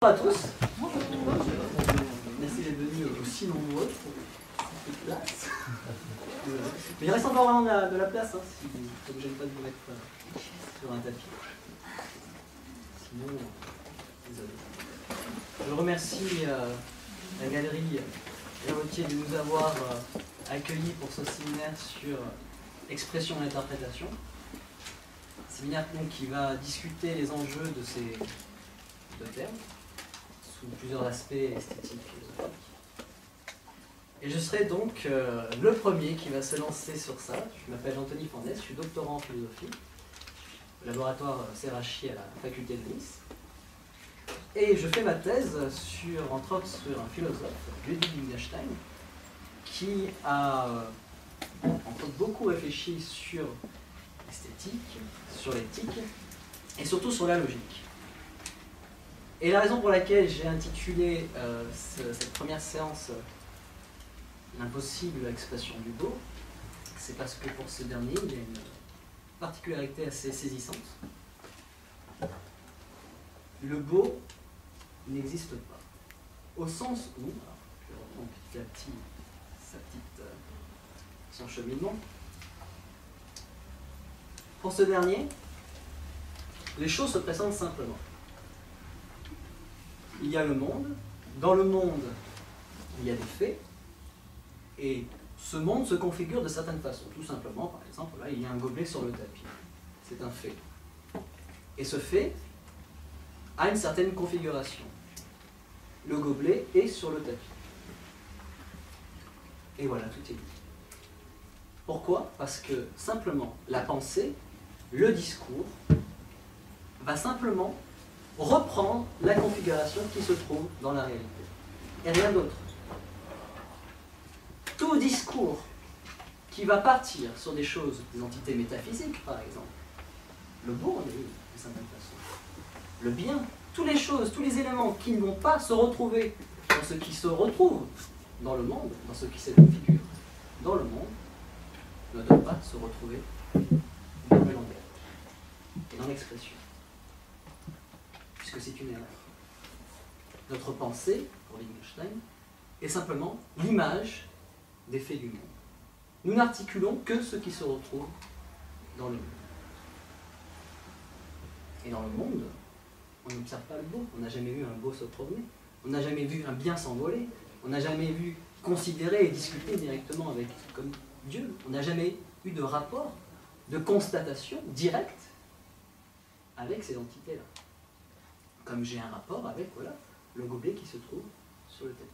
Bonjour à tous. Merci d'être venus aussi nombreux. Mais il reste encore de la, place, hein, si vous gêne pas de vous mettre euh, sur un tapis. Sinon, euh, désolé. Je remercie euh, la galerie Héritier de nous avoir euh, accueillis pour ce séminaire sur expression et interprétation. Séminaire qui va discuter les enjeux de ces deux termes sous plusieurs aspects esthétiques. Et je serai donc euh, le premier qui va se lancer sur ça. Je m'appelle Anthony Fandès, je suis doctorant en philosophie au laboratoire Serrachi à la faculté de Nice. Et je fais ma thèse sur, entre autres, sur un philosophe, Ludwig Wittgenstein, qui a, euh, entre autres, beaucoup réfléchi sur l'esthétique, sur l'éthique et surtout sur la logique. Et la raison pour laquelle j'ai intitulé euh, ce- cette première séance euh, L'impossible expression du beau, c'est parce que pour ce dernier, il y a une particularité assez saisissante. Le beau n'existe pas. Au sens où, je vais reprendre petit à petit sa petite, euh, son cheminement. Pour ce dernier, les choses se présentent simplement il y a le monde, dans le monde, il y a des faits, et ce monde se configure de certaines façons. Tout simplement, par exemple, il y a un gobelet sur le tapis. C'est un fait. Et ce fait a une certaine configuration. Le gobelet est sur le tapis. Et voilà, tout est dit. Pourquoi? Parce que simplement, la pensée, le discours, va simplement reprendre la configuration qui se trouve dans la réalité. Et rien d'autre. Tout discours qui va partir sur des choses, des entités métaphysiques par exemple, le beau, on est certaine façon, le bien, toutes les choses, tous les éléments qui ne vont pas se retrouver dans ce qui se retrouve dans le monde, dans ce qui se configure dans le monde, ne doivent pas se retrouver dans le langage et dans l'expression puisque c'est une erreur. Notre pensée, pour Wittgenstein, est simplement l'image des faits du monde. Nous n'articulons que ce qui se retrouve dans le monde. Et dans le monde, on n'observe pas le beau. On n'a jamais vu un beau se promener. On n'a jamais vu un bien s'envoler. On n'a jamais vu considérer et discuter directement avec comme Dieu. On n'a jamais eu de rapport, de constatation directe avec ces entités-là comme j'ai un rapport avec voilà, le gobelet qui se trouve sur le tapis.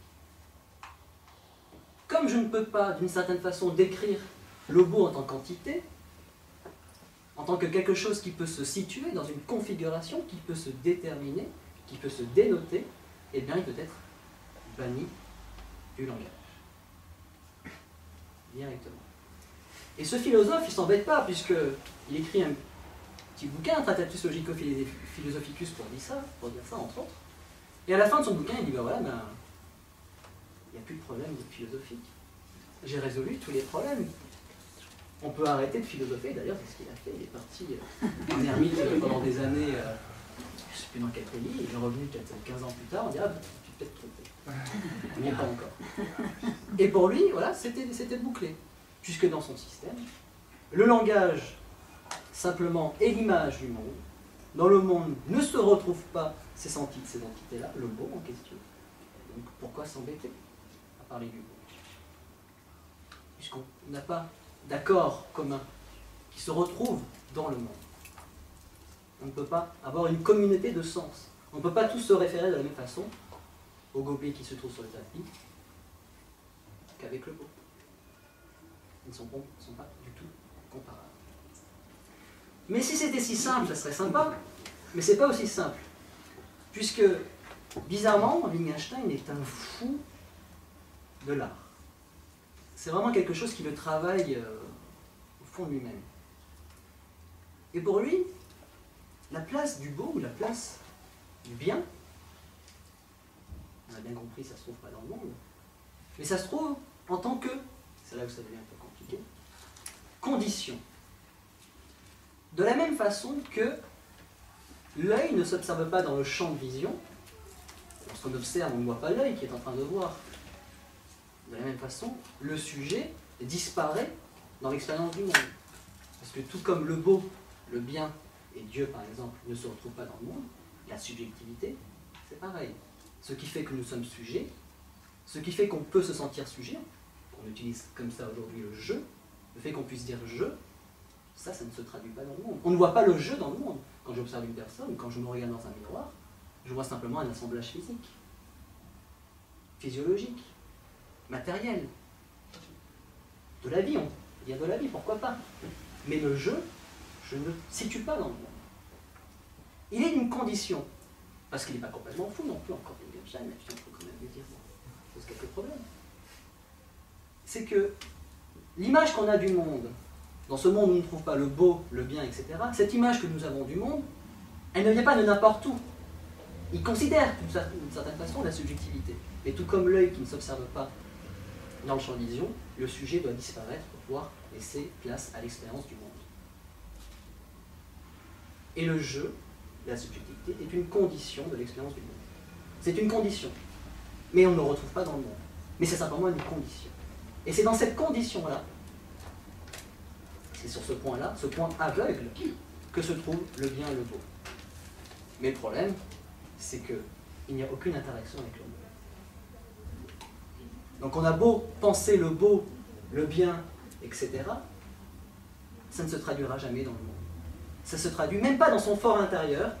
Comme je ne peux pas, d'une certaine façon, décrire beau en tant qu'entité, en tant que quelque chose qui peut se situer dans une configuration, qui peut se déterminer, qui peut se dénoter, eh bien, il peut être banni du langage. Directement. Et ce philosophe, il s'embête pas, puisqu'il écrit un petit bouquin, Tratatus Logico-Philosophicus, pour dire ça, pour dire ça, entre autres. Et à la fin de son bouquin, il dit, ben voilà, il n'y a plus de problème philosophique. J'ai résolu tous les problèmes. On peut arrêter de philosopher, d'ailleurs, c'est ce qu'il a fait. Il est parti euh, en ermite euh, pendant des années, euh, je ne sais plus dans quel pays, il est revenu peut-être 15 ans plus tard, on dit, ah, ben, tu t'es peut-être trompé. Mais pas encore. Et pour lui, voilà, c'était bouclé. Puisque dans son système, le langage simplement est l'image du monde. Dans le monde ne se retrouvent pas ces entités, ces entités-là, le beau en question. Donc pourquoi s'embêter à parler du beau Puisqu'on n'a pas d'accord commun qui se retrouve dans le monde. On ne peut pas avoir une communauté de sens. On ne peut pas tous se référer de la même façon au gobelet qui se trouve sur le tapis qu'avec le beau. Ils ne sont pas du tout comparables. Mais si c'était si simple, ça serait sympa. Mais c'est pas aussi simple. Puisque, bizarrement, Wittgenstein est un fou de l'art. C'est vraiment quelque chose qui le travaille euh, au fond de lui-même. Et pour lui, la place du beau ou la place du bien, on a bien compris, ça se trouve pas dans le monde, mais ça se trouve en tant que, c'est là où ça devient un peu compliqué, condition. De la même façon que l'œil ne s'observe pas dans le champ de vision, lorsqu'on observe, on ne voit pas l'œil qui est en train de voir. De la même façon, le sujet disparaît dans l'expérience du monde. Parce que tout comme le beau, le bien et Dieu, par exemple, ne se retrouvent pas dans le monde, la subjectivité, c'est pareil. Ce qui fait que nous sommes sujets, ce qui fait qu'on peut se sentir sujet, on utilise comme ça aujourd'hui le je, le fait qu'on puisse dire je, ça, ça ne se traduit pas dans le monde. On ne voit pas le je dans le monde. Quand j'observe une personne, quand je me regarde dans un miroir, je vois simplement un assemblage physique, physiologique, matériel, de la vie, on peut dire de la vie, pourquoi pas. Mais le je, je ne le situe pas dans le monde. Il est une condition, parce qu'il n'est pas complètement fou non plus, encore une fois, mais il faut quand même lui dire, bon, pose quelques problèmes. C'est que l'image qu'on a du monde, dans ce monde où on ne trouve pas le beau, le bien, etc., cette image que nous avons du monde, elle ne vient pas de n'importe où. Il considère d'une certaine façon la subjectivité. Et tout comme l'œil qui ne s'observe pas dans le champ de vision, le sujet doit disparaître pour pouvoir laisser place à l'expérience du monde. Et le jeu, la subjectivité, est une condition de l'expérience du monde. C'est une condition. Mais on ne le retrouve pas dans le monde. Mais c'est simplement une condition. Et c'est dans cette condition-là, c'est sur ce point-là, ce point aveugle, que se trouve le bien et le beau. Mais le problème, c'est qu'il n'y a aucune interaction avec le monde. Donc on a beau penser le beau, le bien, etc., ça ne se traduira jamais dans le monde. Ça se traduit même pas dans son fort intérieur.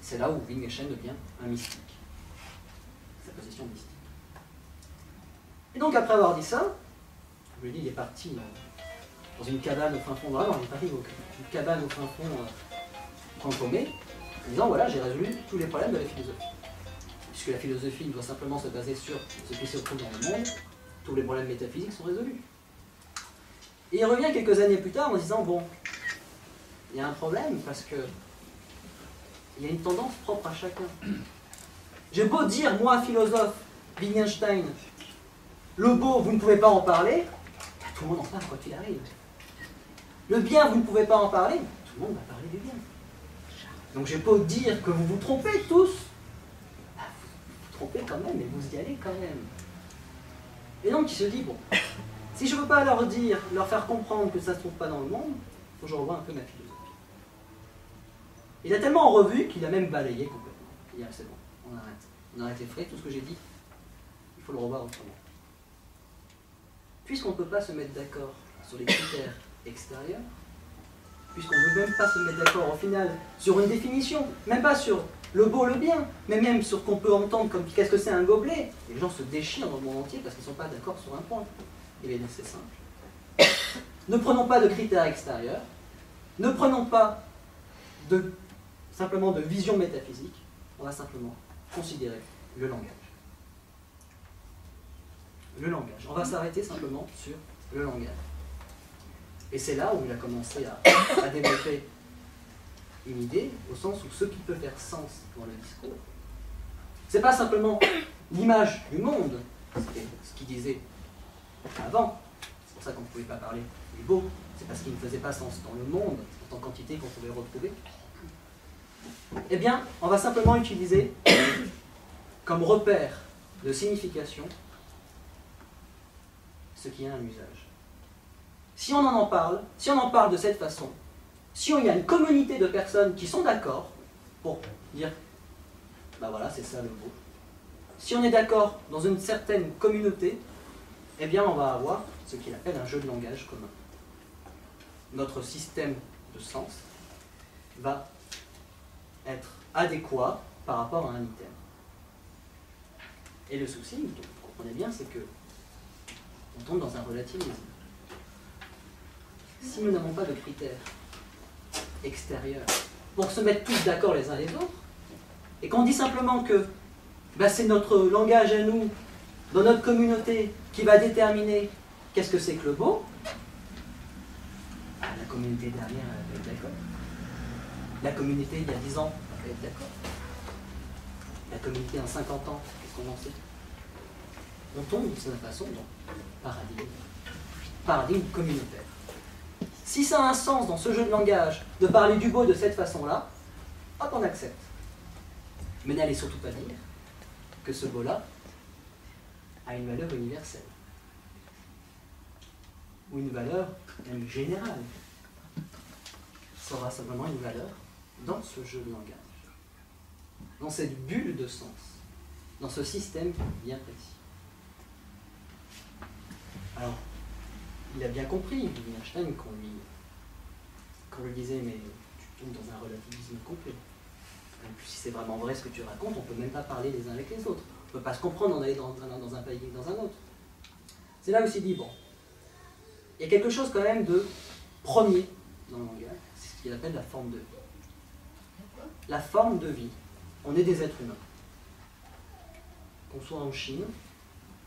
C'est là où Wittgenstein devient un mystique. Sa position mystique. Et donc après avoir dit ça, je lui dis, il est parti euh, dans une cabane au fin fond, vraiment, il est parti dans une cabane au fin fond, euh, en disant, voilà, j'ai résolu tous les problèmes de la philosophie. Puisque la philosophie doit simplement se baser sur ce qui se trouve dans le monde, tous les problèmes métaphysiques sont résolus. Et il revient quelques années plus tard en disant, bon, il y a un problème parce que il y a une tendance propre à chacun. J'ai beau dire, moi, philosophe, Wittgenstein, le beau, vous ne pouvez pas en parler, tout le monde en parle quoi qu'il arrive. Le bien, vous ne pouvez pas en parler, tout le monde va parler du bien. Donc j'ai beau dire que vous vous trompez tous, bah, vous vous trompez quand même et vous y allez quand même. Et donc il se dit, bon, si je ne veux pas leur dire, leur faire comprendre que ça ne se trouve pas dans le monde, il faut que je revoie un peu ma philosophie. Il a tellement en revue qu'il a même balayé complètement. Il dit, ah, c'est bon, on arrête. On arrête les frais, tout ce que j'ai dit, il faut le revoir autrement. Puisqu'on ne peut pas se mettre d'accord sur les critères extérieurs, puisqu'on ne veut même pas se mettre d'accord au final sur une définition, même pas sur le beau, le bien, mais même sur qu'on peut entendre comme qu'est-ce que c'est un gobelet, les gens se déchirent dans le monde entier parce qu'ils ne sont pas d'accord sur un point. Il est assez simple. ne prenons pas de critères extérieurs, ne prenons pas de simplement de vision métaphysique, on va simplement considérer le langage. Le langage. On va s'arrêter simplement sur le langage. Et c'est là où il a commencé à, développer une idée, au sens où ce qui peut faire sens dans le discours, c'est pas simplement l'image du monde, c'était ce qu'il disait avant, c'est pour ça qu'on ne pouvait pas parler du beau, c'est parce qu'il ne faisait pas sens dans le monde, en tant qu'entité qu'on pouvait retrouver, eh bien, on va simplement utiliser comme repère de signification ce qui a un usage. Si on en parle, si on en parle de cette façon, si on y a une communauté de personnes qui sont d'accord pour dire, ben voilà, c'est ça le mot. Si on est d'accord dans une certaine communauté, eh bien on va avoir ce qu'il appelle un jeu de langage commun. Notre système de sens va être adéquat par rapport à un item. Et le souci, vous comprenez bien, c'est que on tombe dans un relativisme. Si nous n'avons pas de critères extérieurs pour se mettre tous d'accord les uns les autres, et qu'on dit simplement que bah, c'est notre langage à nous, dans notre communauté, qui va déterminer qu'est-ce que c'est que le beau, la communauté derrière, va être d'accord la communauté il y a 10 ans, peut être d'accord. La communauté en 50 ans, qu'est-ce qu'on en sait? On tombe de cette façon dans paradigme. Paradigme communautaire. Si ça a un sens dans ce jeu de langage de parler du beau de cette façon-là, hop, on accepte. Mais n'allez surtout pas dire que ce beau-là a une valeur universelle, ou une valeur même générale. Ça aura simplement une valeur dans ce jeu de langage, dans cette bulle de sens, dans ce système bien précis. Alors, il a bien compris, Wittgenstein, qu'on lui, qu'on lui disait, mais tu tombes dans un relativisme complet. Et puis si c'est vraiment vrai ce que tu racontes, on ne peut même pas parler les uns avec les autres. On ne peut pas se comprendre, on aller dans, dans un pays dans un autre. C'est là où il dit, bon, il y a quelque chose quand même de premier dans le langage, c'est ce qu'il appelle la forme de vie. La forme de vie. On est des êtres humains. Qu'on soit en Chine,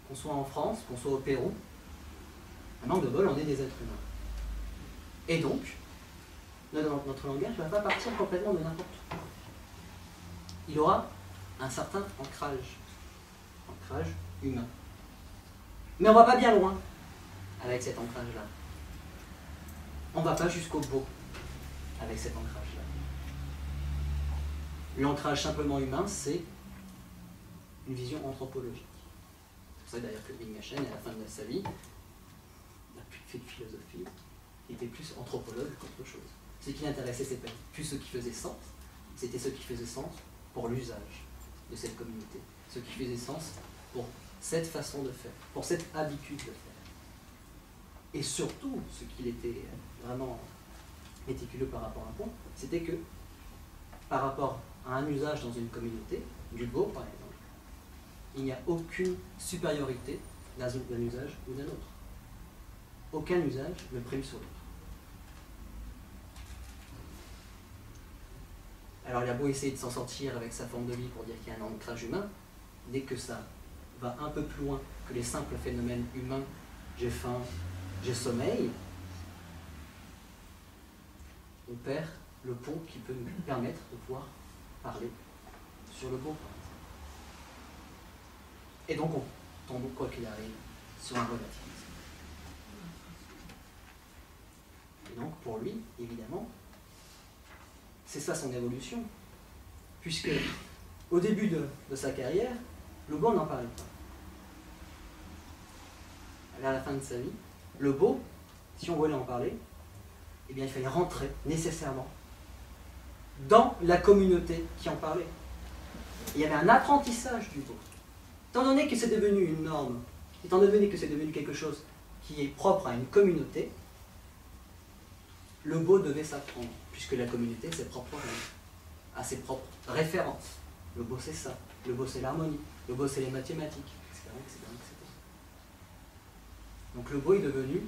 qu'on soit en France, qu'on soit au Pérou, un manque de bol, on est des êtres humains. Et donc, notre langage ne va pas partir complètement de n'importe où. Il aura un certain ancrage, ancrage humain. Mais on ne va pas bien loin avec cet ancrage-là. On ne va pas jusqu'au beau avec cet ancrage-là. L'ancrage simplement humain, c'est une vision anthropologique. C'est pour ça d'ailleurs que Wittgenstein, à la fin de sa vie, de philosophie, il était plus anthropologue qu'autre chose. Ce qui l'intéressait, c'était plus ce qui faisait sens, c'était ce qui faisait sens pour l'usage de cette communauté, ce qui faisait sens pour cette façon de faire, pour cette habitude de faire. Et surtout, ce qu'il était vraiment méticuleux par rapport à un c'était que par rapport à un usage dans une communauté, du beau par exemple, il n'y a aucune supériorité d'un usage ou d'un autre. Aucun usage ne prime sur l'autre. Alors il a beau essayer de s'en sortir avec sa forme de vie pour dire qu'il y a un ancrage humain, dès que ça va un peu plus loin que les simples phénomènes humains, j'ai faim, j'ai sommeil, on perd le pont qui peut nous permettre de pouvoir parler sur le beau. Et donc on tombe, quoi qu'il arrive, sur un relativisme. Donc pour lui, évidemment, c'est ça son évolution. Puisque au début de, sa carrière, le beau n'en parlait pas. À la fin de sa vie, le beau, si on voulait en parler, eh bien il fallait rentrer nécessairement dans la communauté qui en parlait. il y avait un apprentissage du beau. Étant donné que c'est devenu une norme, étant donné que c'est devenu quelque chose qui est propre à une communauté, le beau devait s'apprendre, puisque la communauté, c'est propre à ses propres références. Le beau, c'est ça. Le beau, c'est l'harmonie. Le beau, c'est les mathématiques, etc., Donc le beau est devenu,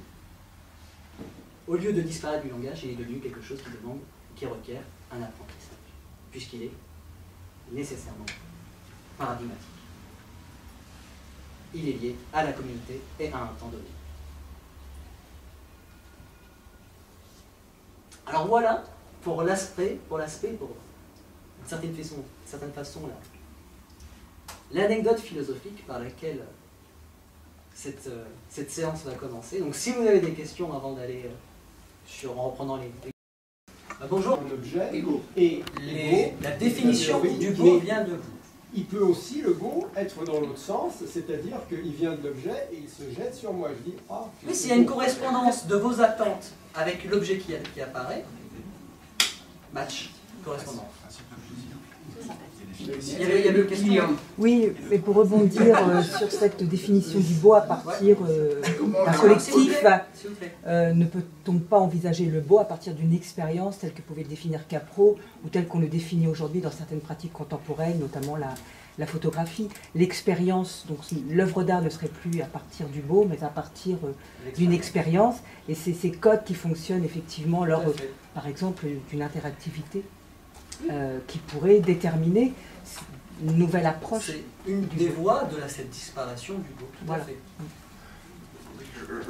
au lieu de disparaître du langage, il est devenu quelque chose qui demande, qui requiert un apprentissage, puisqu'il est nécessairement paradigmatique. Il est lié à la communauté et à un temps donné. Alors voilà pour l'aspect, pour l'aspect, pour une certaine façon, certaine façon là, l'anecdote philosophique par laquelle cette, euh, cette séance va commencer. Donc si vous avez des questions avant d'aller euh, sur en reprenant les. Ah, bonjour. objet et la définition du beau vient de vous. Il peut aussi, le beau, être dans l'autre sens, c'est-à-dire qu'il vient de l'objet et il se jette sur moi. Je dis, ah. Oui, s'il y a une correspondance de vos attentes avec l'objet qui, qui apparaît, match, correspondance. Il y avait. Oui, mais pour rebondir euh, sur cette définition du beau à partir euh, d'un collectif, euh, ne peut-on pas envisager le beau à partir d'une expérience telle que pouvait le définir Capro ou telle qu'on le définit aujourd'hui dans certaines pratiques contemporaines, notamment la, la photographie, l'expérience, donc l'œuvre d'art ne serait plus à partir du beau, mais à partir d'une expérience. Et c'est ces codes qui fonctionnent effectivement lors, par exemple, d'une interactivité euh, qui pourrait déterminer une nouvelle approche. C'est une des voies de la, cette disparition du beau, tout à fait.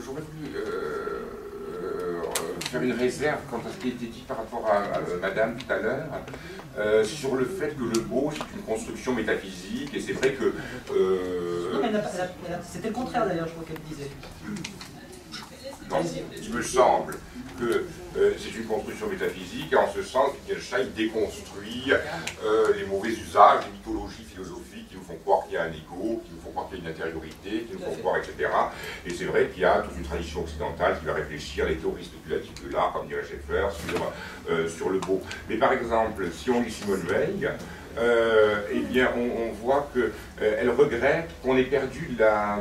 J'aurais voulu euh, faire une réserve quant à ce qui a été dit par rapport à Madame tout à l'heure. Euh, sur le fait que le beau, c'est une construction métaphysique, et c'est vrai que... Euh, non, mais c'était le contraire d'ailleurs, je crois qu'elle disait. Non, il me semble que euh, c'est une construction métaphysique, et en ce sens, Wittgenstein déconstruit les mauvais usages, les mythologies philosophiques qui nous font croire qu'il y a un ego, qui nous font croire qu'il y a une intériorité, qui nous font croire, etc. Et c'est vrai qu'il y a toute une tradition occidentale qui va réfléchir, les théories spéculatives de l'art, comme dirait Schaeffer, sur, euh, sur le beau. Mais par exemple, si on lit Simone Veil, euh, eh bien, on, voit qu'elle euh, regrette qu'on ait perdu la,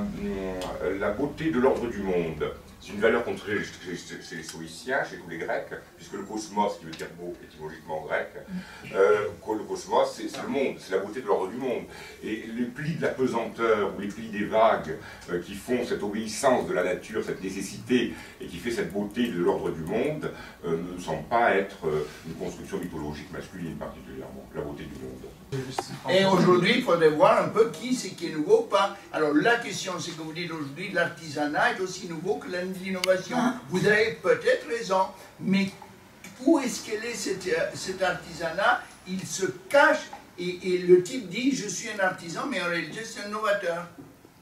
la beauté de l'ordre du monde. C'est une valeur qu'on chez, chez, les Stoïciens, chez tous les Grecs, puisque le cosmos, qui veut dire beau étymologiquement grec, euh, le cosmos, c'est le monde, c'est la beauté de l'ordre du monde. Et les plis de la pesanteur ou les plis des vagues euh, qui font cette obéissance de la nature, cette nécessité, et qui fait cette beauté de l'ordre du monde, euh, ne semble pas être une construction mythologique masculine particulièrement, la beauté du monde. Et aujourd'hui, il faudrait voir un peu qui c'est qui est nouveau pas. Alors la question, c'est que vous dites aujourd'hui, l'artisanat est aussi nouveau que l'innovation. Ah. Vous avez peut-être raison, mais où est-ce qu'elle est, cet, cet, artisanat? Il se cache et, le type dit je suis un artisan, mais en réalité c'est un novateur.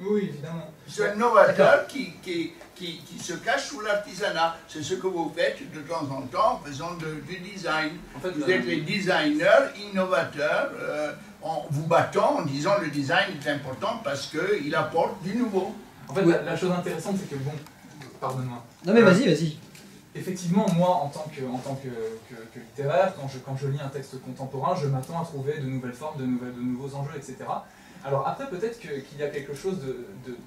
Oui, évidemment. C'est un novateur qui, qui, qui, se cache sous l'artisanat. C'est ce que vous faites de temps en temps en faisant du design. En fait, vous êtes les designers innovateurs euh, en vous battant en disant le design est important parce qu'il apporte du nouveau. En fait, la, chose intéressante, c'est que, bon, pardonne-moi. Non mais vas-y, vas-y. Effectivement, moi, en tant que, en tant que, que, littéraire, quand je, quand je lis un texte contemporain, je m'attends à trouver de nouvelles formes, de, nouvelles, de nouveaux enjeux, etc. Alors après, peut-être qu'il y a quelque chose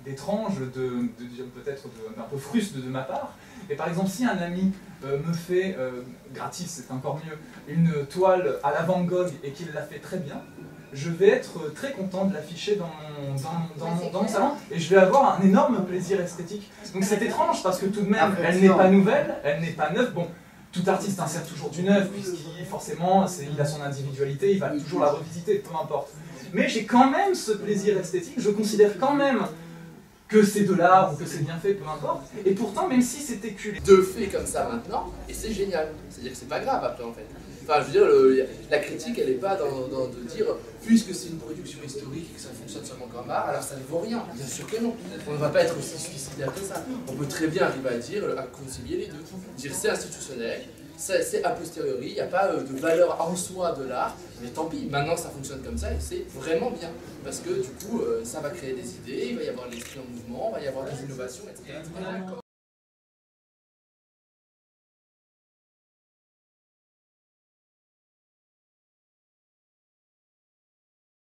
d'étrange, de, peut-être d'un peu fruste de, ma part. Et par exemple, si un ami euh, me fait, euh, gratis, c'est encore mieux, une toile à la Van Gogh et qu'il la fait très bien, je vais être très content de l'afficher dans, mon, dans, mon, salon et je vais avoir un énorme plaisir esthétique. Donc c'est étrange parce que tout de même, elle n'est pas nouvelle, elle n'est pas neuve. Bon, tout artiste insère toujours du neuf puisqu'il forcément, il a son individualité, il va toujours la revisiter, peu importe mais j'ai quand même ce plaisir esthétique, je considère quand même que c'est de l'art ou que c'est bien fait, peu importe. Et pourtant, même si c'était culé. De fait comme ça maintenant, et c'est génial. C'est-à-dire que c'est pas grave après en fait. Enfin, je veux dire, la critique, elle n'est pas dans, de dire, puisque c'est une production historique et que ça fonctionne seulement comme art, alors ça ne vaut rien. Bien sûr que non. On ne va pas être aussi suicidaire que ça. On peut très bien arriver à dire, à concilier les deux. Dire c'est institutionnel, c'est a posteriori, il n'y a pas euh, de valeur en soi de l'art, mais tant pis, maintenant ça fonctionne comme ça et c'est vraiment bien, parce que du coup euh, ça va créer des idées, il va y avoir l'esprit en mouvement, il va y avoir des innovations, etc.